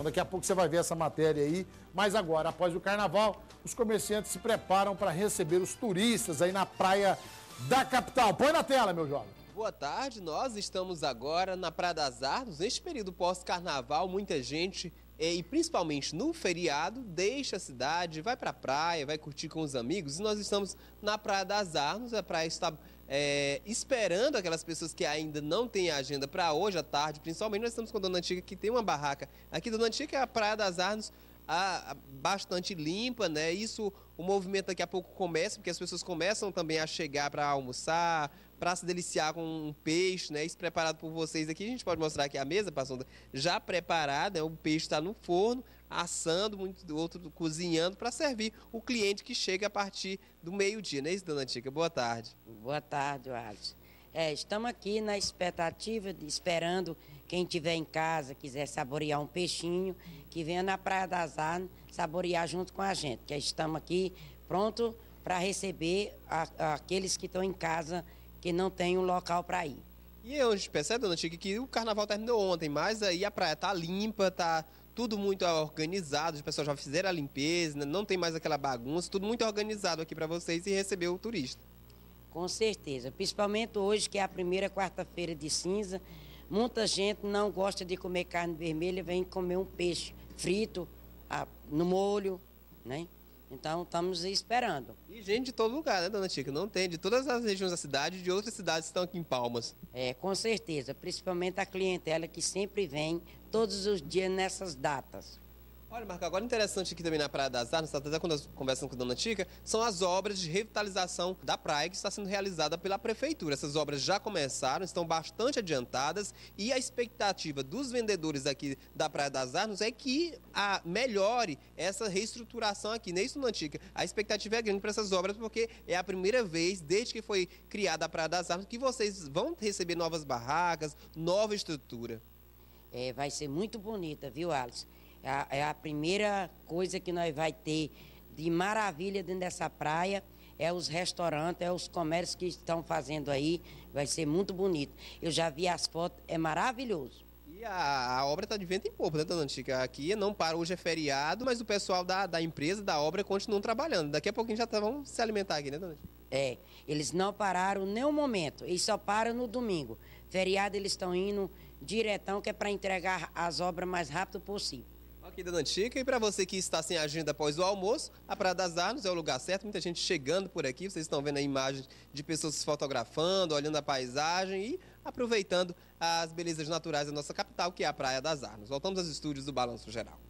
Então daqui a pouco você vai ver essa matéria aí. Mas agora, após o carnaval, os comerciantes se preparam para receber os turistas aí na praia da capital. Põe na tela, meu jovem. Boa tarde, nós estamos agora na Praia das Artes. Neste período pós-carnaval, muita gente, e principalmente no feriado, deixa a cidade, vai para a praia, vai curtir com os amigos. E nós estamos na Praia das Artes. A praia está é, esperando aquelas pessoas que ainda não têm agenda para hoje à tarde, principalmente. Nós estamos com a Dona Antiga, que tem uma barraca aqui. Dona Antiga é a Praia das Artes a, a, bastante limpa, né? Isso, o movimento daqui a pouco começa, porque as pessoas começam também a chegar para almoçar, para se deliciar com um peixe, né? Isso preparado por vocês aqui. A gente pode mostrar aqui a mesa, passando já preparada, né? o peixe está no forno, assando, muito outro cozinhando para servir o cliente que chega a partir do meio-dia, né, isso, dona Antica? Boa tarde. Boa tarde, Alisson. É, estamos aqui na expectativa, de, esperando quem estiver em casa, quiser saborear um peixinho, que venha na Praia das Armas saborear junto com a gente, que estamos aqui pronto para receber a, a, aqueles que estão em casa que não tem um local para ir. E hoje percebe, dona Chica, que o carnaval terminou ontem, mas aí a praia tá limpa, tá tudo muito organizado, os pessoal já fizeram a limpeza, né? não tem mais aquela bagunça, tudo muito organizado aqui para vocês e receber o turista. Com certeza, principalmente hoje, que é a primeira quarta-feira de cinza, muita gente não gosta de comer carne vermelha, vem comer um peixe frito no molho, né? Então, estamos esperando. E gente de todo lugar, né, dona Tica? Não tem, de todas as regiões da cidade, de outras cidades que estão aqui em Palmas. É, com certeza, principalmente a clientela que sempre vem todos os dias nessas datas. Olha, Marco, agora interessante aqui também na Praia das Artes, até quando nós conversamos com a Dona Tica, são as obras de revitalização da praia que está sendo realizada pela Prefeitura. Essas obras já começaram, estão bastante adiantadas e a expectativa dos vendedores aqui da Praia das Artes é que a, melhore essa reestruturação aqui, nem isso, Dona Tica. A expectativa é grande para essas obras porque é a primeira vez, desde que foi criada a Praia das Artes, que vocês vão receber novas barracas, nova estrutura. É, vai ser muito bonita, viu, Alice? É a, é a primeira coisa que nós vai ter de maravilha dentro dessa praia é os restaurantes, é os comércios que estão fazendo aí. Vai ser muito bonito. Eu já vi as fotos, é maravilhoso. E a, a obra está de vento em popa, né, dona Antica? Aqui não para, hoje é feriado, mas o pessoal da, da empresa, da obra, continuam trabalhando. Daqui a pouquinho já tá, vão se alimentar aqui, né, dona Antica? É, eles não pararam nenhum momento, eles só param no domingo. Feriado eles estão indo diretão, que é para entregar as obras mais rápido possível aqui da Antica. E para você que está sem agenda após o almoço, a Praia das Armas é o lugar certo. Muita gente chegando por aqui. Vocês estão vendo a imagem de pessoas se fotografando, olhando a paisagem e aproveitando as belezas naturais da nossa capital, que é a Praia das Armas. Voltamos aos estúdios do Balanço Geral.